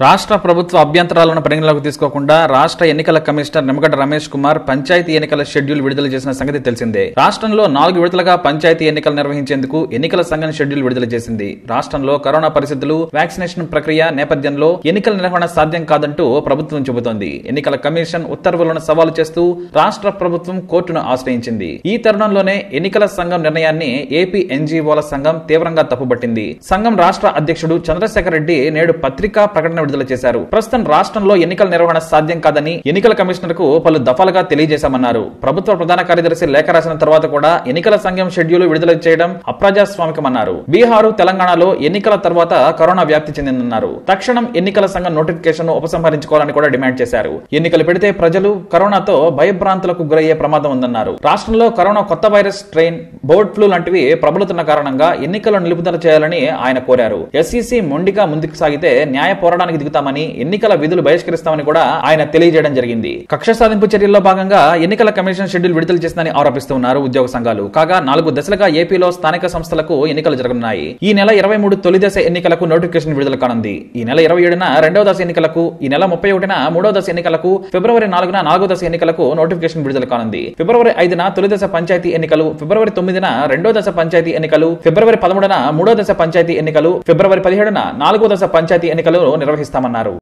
రాష్ట్ర ప్రభుత్వ అభ్యంతరాలను పరిగణలోకి తీసుకోకుండా రాష్ట్ర ఎన్నికల కమిషనర్ నిమ్మగడ్డ రమేష్ కుమార్ పంచాయతీ ఎన్నికల షెడ్యూల్ విడుదల చేసిన సంగతి తెలిసిందే. రాష్ట్రంలో నాలుగు విడతలుగా పంచాయతీ ఎన్నికలు నిర్వహించేందుకు ఎన్నికల సంఘం షెడ్యూల్ విడుదల చేసింది. రాష్ట్రంలో కరోనా పరిస్థితులు వ్యాక్సినేషన్ ప్రక్రియ నేపథ్యంలో ఎన్నికల నిర్వహణ సాధ్యం కాదంటూ ప్రభుత్వం చెబుతోంది. ఎన్నికల కమిషన్ ఉత్తర్వులను సవాలు చేస్తూ రాష్ట్ర ప్రభుత్వం కోర్టును ఆశ్రయించింది. ఈ తరుణంలోనే ఎన్నికల సంఘం నిర్ణయాన్ని ఏపీ ఎన్జీఓల సంఘం తీవ్రంగా తప్పుపట్టింది. సంఘం రాష్ట్ర అధ్యక్షుడు చంద్రశేఖర్ రెడ్డి నేడు పత్రికా ప్రకటన విడుదల చేశారు. ప్రస్తుతం రాష్ట్రంలో ఎన్నికల నిర్వహణ సాధ్యం కాదని ఎన్నికల కమిషనర్కు పలు దఫాలుగా తెలియజేశామన్నారు. ప్రభుత్వ ప్రధాన కార్యదర్శి లేఖ రాసిన తర్వాత కూడా ఎన్నికల సంఘం షెడ్యూల్ విడుదల చేయడం అప్రజాస్వామికమన్నారు. బీహారు తెలంగాణలో ఎన్నికల తర్వాత కరోనా వ్యాప్తి చెందిందన్నారు. తక్షణం ఎన్నికల సంఘం నోటిఫికేషన్ ఉపసంహరించుకోవాలని కూడా డిమాండ్ చేశారు. ఎన్నికలు పెడితే ప్రజలు కరోనాతో భయభ్రాంతులకు గురయ్యే ప్రమాదం ఉందన్నారు. రాష్ట్రంలో కరోనా కొత్త వైరస్ స్ట్రెయిన్ బర్డ్ ఫ్లూ లాంటివి ప్రబలుతున్న కారణంగా ఎన్నికలను నిలుపుదల చేయాలని ఆయన కోరారు. ఎస్ఈసి మొండిగా ముందుకు సాగితే న్యాయ పోరాటానికి దిగుతామని ఎన్నికల విధులు బహిష్కరిస్తామని కూడా ఆయన తెలియజేయడం జరిగింది. కక్ష సాధింపు చర్యల్లో భాగంగా ఎన్నికల కమిషన్ షెడ్యూల్ విడుదల చేసిందని ఆరోపిస్తున్నారు ఉద్యోగ సంఘాలు. కాగా నాలుగు దశలుగా ఏపీలో స్థానిక సంస్థలకు ఎన్నికలు జరగనున్నాయి. ఈ నెల ఇరవై మూడు తొలి దశ ఎన్నికలకు నోటిఫికేషన్ విడుదల కానుంది. ఈ నెల ఇరవై ఏడున రెండవ దశ ఎన్నికలకు ఈ నెల ముప్పై ఒకటిన మూడవ దశ ఎన్నికలకు ఫిబ్రవరి నాలుగున నాలుగో దశ ఎన్నికలకు నోటిఫికేషన్ విడుదల కానుంది. ఫిబ్రవరి ఐదున తొలి దశ పంచాయతీ ఎన్నికలు ఫిబ్రవరి తొమ్మిదిన రెండో దశ పంచాయతీ ఎన్నికలు ఫిబ్రవరి పదమూడున మూడో దశ పంచాయతీ ఎన్నికలు ఫిబ్రవరి పదిహేడున నాలుగో దశ పంచాయతీ ఎన్నికలు నిర్వహిస్తామన్నారు